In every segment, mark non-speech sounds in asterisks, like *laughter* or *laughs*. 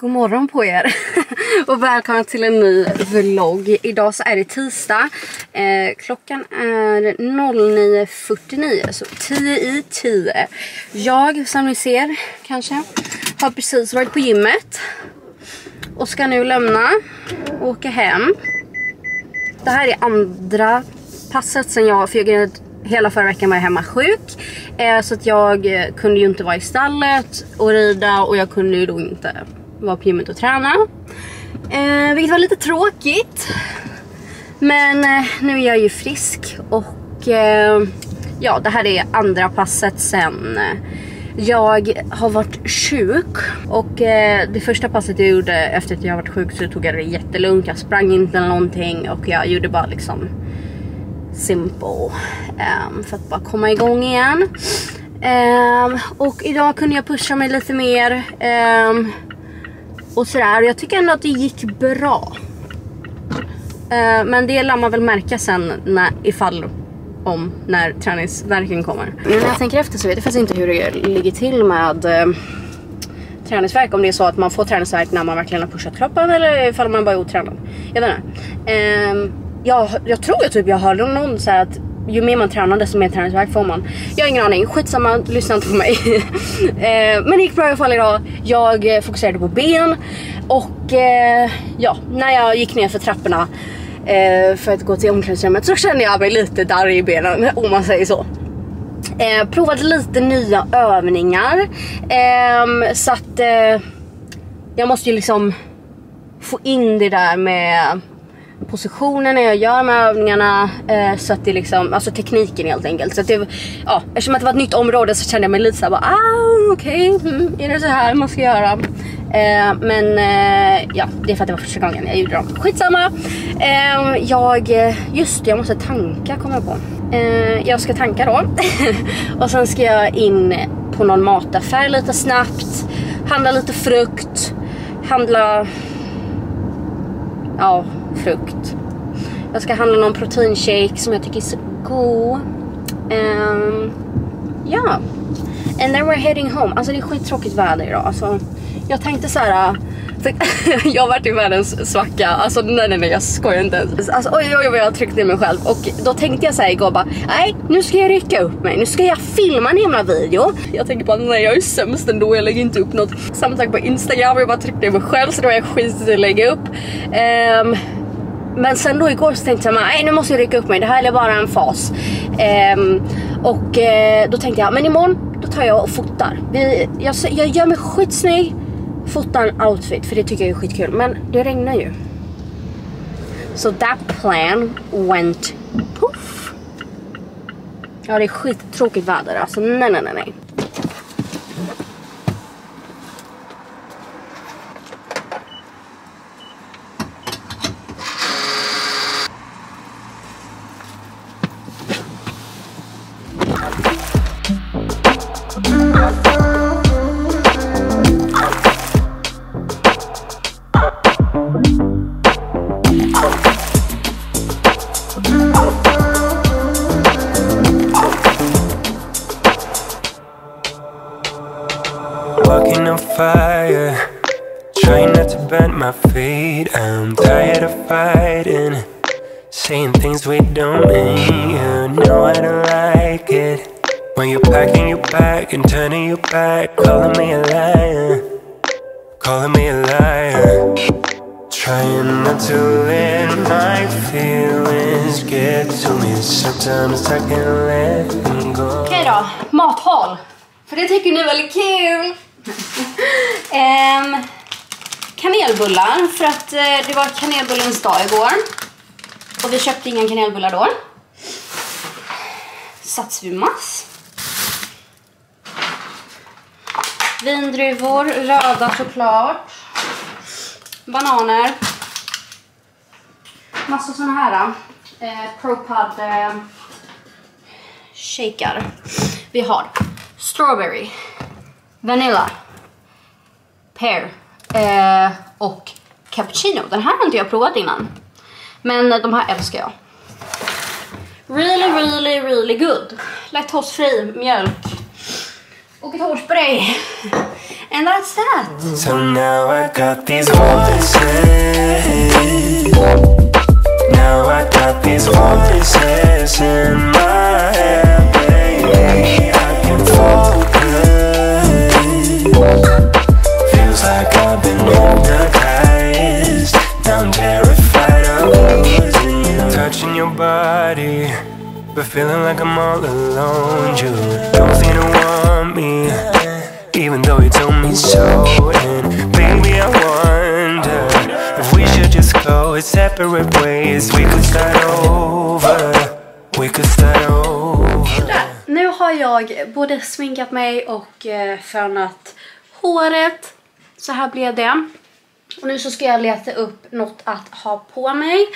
God morgon på er *laughs* och välkomna till en ny vlogg. Idag så är det tisdag. Eh, klockan är 09.49 så 10 i 10. Jag som ni ser kanske har precis varit på gymmet och ska nu lämna och åka hem. Det här är andra passet sen jag, för jag hela förra veckan var jag hemma sjuk. Eh, så att jag eh, kunde ju inte vara i stallet och rida och jag kunde ju då inte vara på gymmet och träna. Eh, vilket var lite tråkigt. Men eh, nu är jag ju frisk och eh, ja, det här är andra passet sen eh, jag har varit sjuk och eh, det första passet jag gjorde efter att jag varit sjuk så tog jag det jättelugnt. Jag sprang inte någonting och jag gjorde bara liksom simple um, för att bara komma igång igen. Um, och idag kunde jag pusha mig lite mer. Um, och sådär. Jag tycker ändå att det gick bra. Uh, men det lär man väl märka sen när, ifall om när träningsverken kommer. Men när jag tänker efter så vet jag faktiskt inte hur det ligger till med uh, träningsverk. Om det är så att man får träningsverk när man verkligen har pushat kroppen eller ifall man bara är otränad. Jag vet inte. Uh, jag, jag tror jag typ jag hörde någon säga att ju mer man tränar desto mer träningsverk får man. Jag har ingen aning, skitsamma, lyssna inte på mig. *laughs* eh, men det gick bra i alla fall idag. Jag eh, fokuserade på ben och eh, ja, när jag gick ner för trapporna eh, för att gå till omklädningsrummet så kände jag mig lite darrig i benen *laughs* om man säger så. Eh, provade lite nya övningar ehm, så att eh, jag måste ju liksom få in det där med positionerna när jag gör de här övningarna. Eh, så att det liksom, alltså tekniken helt enkelt. Så att det, ja, eftersom att det var ett nytt område så kände jag mig lite såhär bara, ah okej, okay, mm, är det så här man ska göra? Eh, men eh, ja, det är för att det var första gången jag gjorde dem. Skitsamma! Eh, jag, just det, jag måste tanka kommer jag på. Eh, jag ska tanka då. *laughs* och sen ska jag in på någon mataffär lite snabbt. Handla lite frukt. Handla... Ja, frukt. Jag ska handla någon proteinshake som jag tycker är så god. Um, ja. And then we're heading home. Alltså det är skittråkigt väder idag. Alltså, jag tänkte så här. Äh, *laughs* jag har varit i världens svacka. Alltså nej nej nej jag skojar inte ens. Alltså oj oj vad jag tryckte ner mig själv. Och då tänkte jag säga igår bara. Nej nu ska jag rycka upp mig. Nu ska jag filma en himla video. Jag tänker bara nej jag är sämst ändå. Jag lägger inte upp något Samma sak på Instagram. Jag bara tryckte i mig själv så då har jag skit att lägga upp. Um, men sen då igår så tänkte jag nej nu måste jag rycka upp mig, det här är bara en fas. Um, och uh, då tänkte jag, men imorgon då tar jag och fotar. Vi, jag, jag gör mig skitsnygg, fotar en outfit för det tycker jag är skitkul. Men det regnar ju. Så so that plan went poof. Ja det är skittråkigt väder alltså, nej nej nej nej. I'm tired of fighting, saying things we don't mean. You know I don't like it. When you're packing your bag and turning your back, calling me a liar, calling me a liar. Trying not to let my feelings get to me. Sometimes I can't let them go. Okej då, mathåll. För det tycker ni är väldigt kul. *laughs* um, kanelbullar för att eh, det var kanelbullens dag igår. Och vi köpte inga kanelbullar då. Satsvimass. Vindruvor, röda såklart. Bananer. Massa såna här eh, ProPud eh, shakar. Vi har strawberry, vanilla, pear, Eh, och cappuccino. Den här har inte jag provat innan. Men de här älskar jag. Really, really, really good. Lakosfri mjölk. Och ett hårspray. And that's that. So now I got these voices. Now I got these voices in my head, baby. I can focus. But feeling like I'm all alone. You don't seem to want me, even though you told me so. And baby, I wonder if we should just go separate ways. We could start over. We could start over. Nu har jag både sminkat mig och eh, fönat håret. Så här blev det. Och nu så ska jag leta upp något att ha på mig.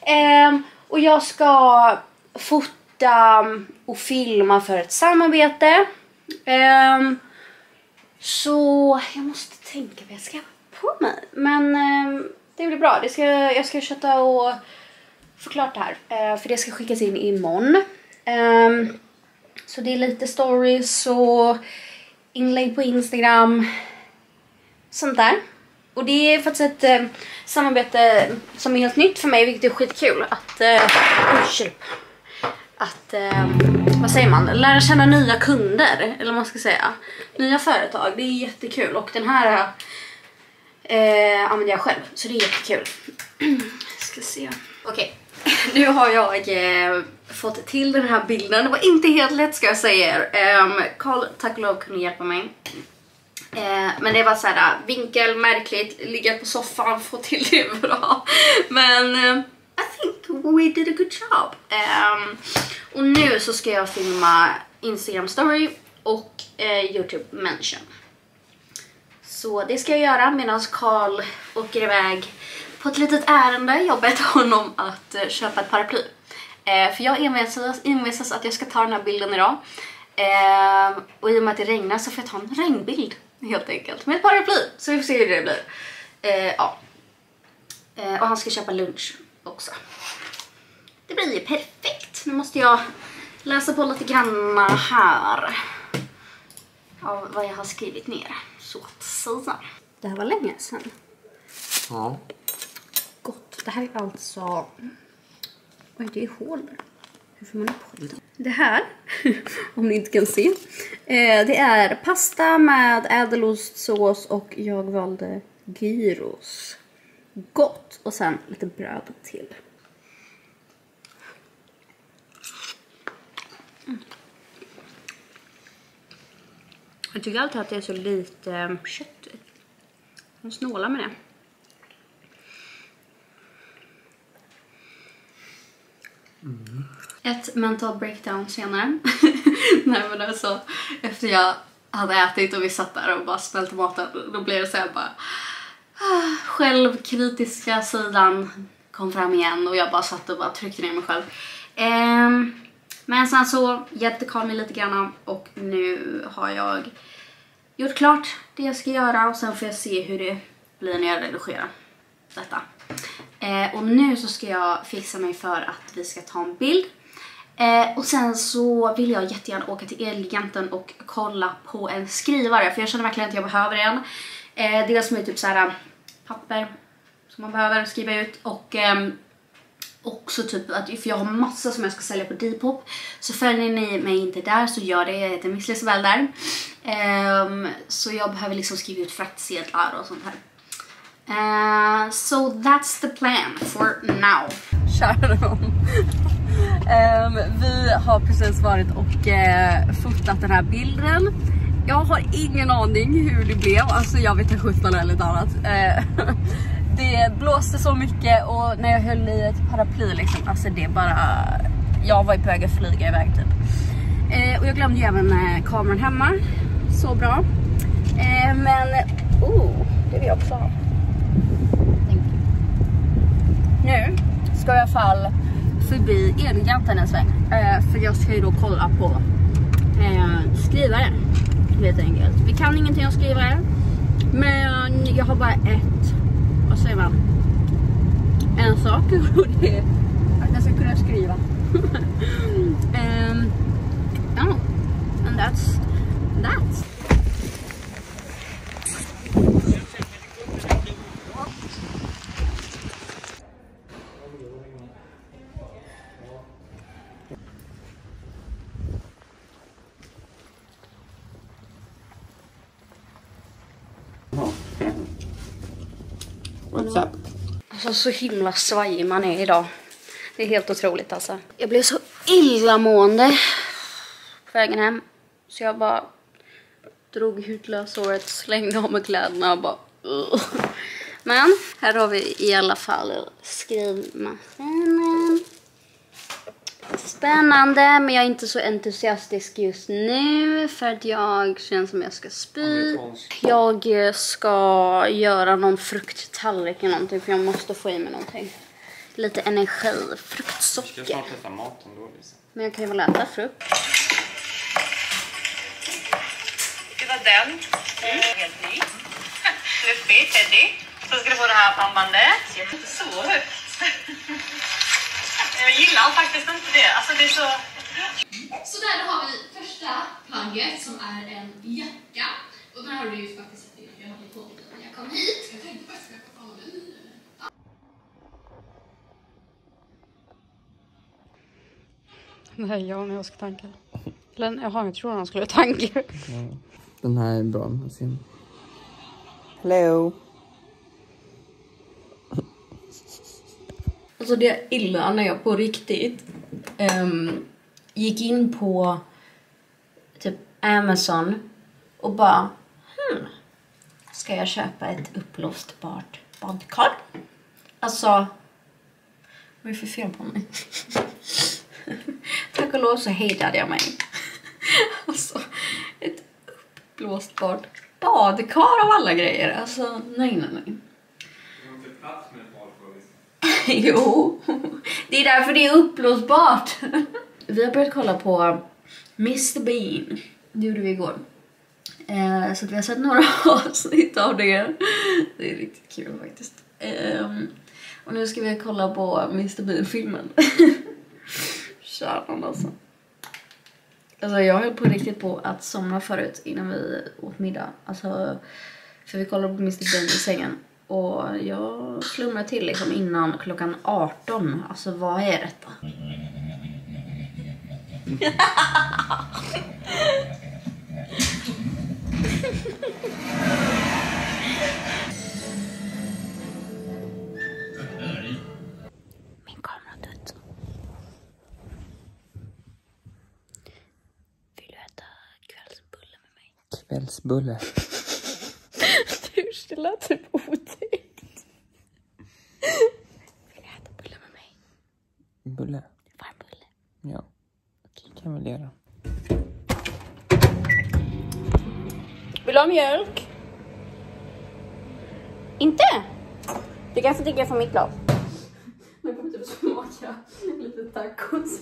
Ehm, och jag ska fota och filma för ett samarbete. Um, så jag måste tänka vad jag ska ha på mig. Men um, det blir bra. Det ska, jag ska köta och få klart det här. Uh, för det ska skickas in imorgon. Um, så det är lite stories och inlägg på Instagram. Sånt där. Och det är faktiskt ett eh, samarbete som är helt nytt för mig, vilket är skitkul. Att, eh, oh, oj att eh, vad säger man, lära känna nya kunder, eller vad man ska säga. Nya företag, det är jättekul. Och den här eh, använder jag själv, så det är jättekul. *clears throat* ska se. Okej, nu har jag eh, fått till den här bilden. Det var inte helt lätt ska jag säga er. Ehm, Karl Carl, tack och lov, kunde hjälpa mig. Eh, men det var så här vinkel, märkligt, ligga på soffan, få till det bra. Men eh, I think we did a good job. Um, och nu så ska jag filma Instagram story och eh, Youtube mention. Så det ska jag göra medan Carl åker iväg på ett litet ärende. Jag bett honom att eh, köpa ett paraply. Eh, för jag envisas, envisas att jag ska ta den här bilden idag. Eh, och i och med att det regnar så får jag ta en regnbild helt enkelt. Med ett paraply. Så vi får se hur det blir. Eh, ja. Eh, och han ska köpa lunch också. Det blir ju perfekt. Nu måste jag läsa på lite grann här. Av vad jag har skrivit ner. Så att säga. Det här var länge sedan. Ja. Gott. Det här är alltså... Oj, det är hål. Hur får man upp hålet? Det här, *laughs* om ni inte kan se, eh, det är pasta med ädelostsås och jag valde gyros. Gott! Och sen lite bröd till. Jag tycker alltid att det är så lite eh, kött kött. De snålar med det. Mm. Ett mental breakdown senare. Nej men alltså, efter jag hade ätit och vi satt där och bara smälte maten, då blev det såhär bara... ah, Självkritiska sidan kom fram igen och jag bara satt och bara tryckte ner mig själv. Um, men sen så hjälpte Carl mig lite grann och nu har jag gjort klart det jag ska göra och sen får jag se hur det blir när jag redigerar detta. Eh, och nu så ska jag fixa mig för att vi ska ta en bild. Eh, och sen så vill jag jättegärna åka till Elgiganten och kolla på en skrivare för jag känner verkligen att jag behöver en. Eh, dels med typ så här eh, papper som man behöver skriva ut och ehm, också typ att för jag har massa som jag ska sälja på Depop så följer ni mig inte där så gör det, jag heter Miss Lisabell där. Um, så jag behöver liksom skriva ut fraktsedlar och sånt här. Uh, so that's the plan for now. Kära någon. Ehm, vi har precis varit och uh, fotat den här bilden. Jag har ingen aning hur det blev, alltså jag vet inte sjutton eller annat. Uh, det blåste så mycket och när jag höll i ett paraply liksom, alltså det bara... Jag var ju på väg att flyga iväg typ. Eh, och jag glömde ju även eh, kameran hemma. Så bra. Eh, men, oh, det vill jag också ha. Nu ska jag i alla fall förbi Elgiganten en sväng. Eh, för jag ska ju då kolla på eh, skrivare. Helt enkelt. Vi kan ingenting om skrivare. Men jag har bara ett, vad säger man? En sak och det är *laughs* att jag ska kunna skriva. *laughs* um, oh, and that's that. Alltså så himla svajig man är idag. Det är helt otroligt alltså. Jag blev så illamående på vägen hem. Så jag bara drog ut lösåret, slängde av mig kläderna och bara "Ugh." Men här har vi i alla fall skrivmaskin. Spännande, men jag är inte så entusiastisk just nu för att jag känner som jag ska spy. Jag ska göra någon frukttallrik eller någonting för jag måste få i mig någonting. Lite energi, fruktsocker. äta maten då Lisa. Men jag kan ju väl äta frukt. Det var den. Helt ny. *laughs* Fluffig, Teddy. Så ska du få det här pannbandet. Så högt. Jag gillar faktiskt inte det. Alltså det är så... Så där då har vi första plagget som är en jacka. Och den här har du ju faktiskt sett innan. Jag hade på mig när jag kom hit. Jag tänkte faktiskt att jag får ha den i. Nej, jag ska tanka. Eller jaha, jag tror han skulle tanka. Den här är bra. här scenen. Hello. Alltså det är illa när jag på riktigt um, gick in på typ Amazon och bara hmm, ska jag köpa ett uppblåsbart badkar? Alltså, vad är det för fel på mig? *laughs* Tack och lov så hejdade jag mig. *laughs* alltså, ett uppblåsbart badkar av alla grejer. Alltså, nej, nej, nej. *laughs* Jo, det är därför det är uppblåsbart. Vi har börjat kolla på Mr Bean. Det gjorde vi igår. Eh, så att vi har sett några *laughs* avsnitt av det. Det är riktigt kul faktiskt. Ehm, och nu ska vi kolla på Mr Bean-filmen. *laughs* Kärnan alltså. Alltså jag höll på riktigt på att somna förut innan vi åt middag. Alltså, för vi kollade på Mr Bean i sängen. Och jag slumrade till liksom innan klockan 18. Alltså vad är detta? Min kamera dött. Vill du äta kvällsbulle med mig? Kvällsbulle. *laughs* Det lät typ otäckt. Vill du äta bulle med mig? Bulle? Varm bulle. Ja. Göra. Vill du ha mjölk? Inte? Du kan få dricka från mitt glas. Nu kommer typ smaka lite tacos.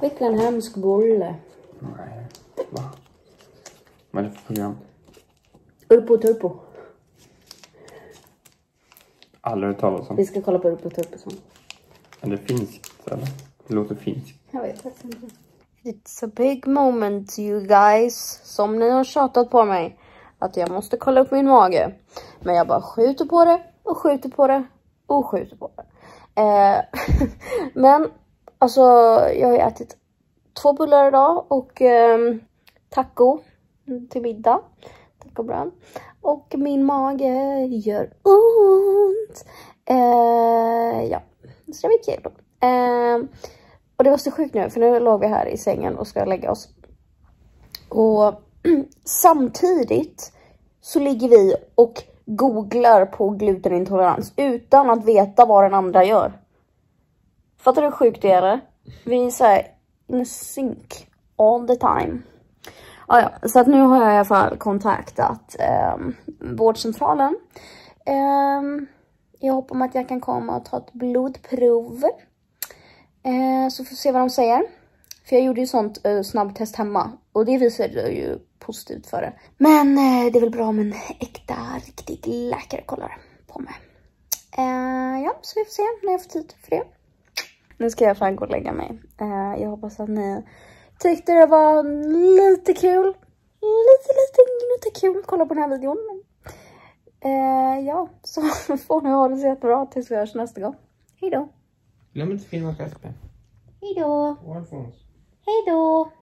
Vilken hemsk bulle. Nej. Va? Vad är det för program? Urpo Turpo. Aldrig hört talas om. Vi ska kolla på Urpo Turpo sen. Är det finskt eller? Det låter finskt. Jag vet faktiskt inte. It's a big moment you guys. Som ni har tjatat på mig. Att jag måste kolla upp min mage. Men jag bara skjuter på det och skjuter på det och skjuter på det. Eh, *laughs* men alltså jag har ju ätit två bullar idag och eh, taco till middag. Tacobröd. Och min mage gör ont. Eh, ja, så det blir kul. Eh, och det var så sjukt nu för nu låg vi här i sängen och ska lägga oss. Och *clears throat* samtidigt så ligger vi och googlar på glutenintolerans utan att veta vad den andra gör. Fattar du hur sjukt det är eller? Vi är såhär in sync all the time. Ah, ja, så att nu har jag i alla fall kontaktat eh, vårdcentralen. Eh, jag hoppas att jag kan komma och ta ett blodprov. Eh, så får vi se vad de säger. För jag gjorde ju sånt eh, snabbtest hemma och det visade ju positivt för det. Men eh, det är väl bra om en äkta, riktig läkare kollar på mig. Eh, ja, så vi får se när jag får tid för det. Nu ska jag fan gå och lägga mig. Eh, jag hoppas att ni tyckte det var lite kul. Lite, lite, lite kul att kolla på den här videon. Eh, ja, *laughs* så får ni ha det så jättebra tills vi hörs nästa gång. Hej då! Glöm inte filma Kasper. Hej då! Och Alfons. Hej då!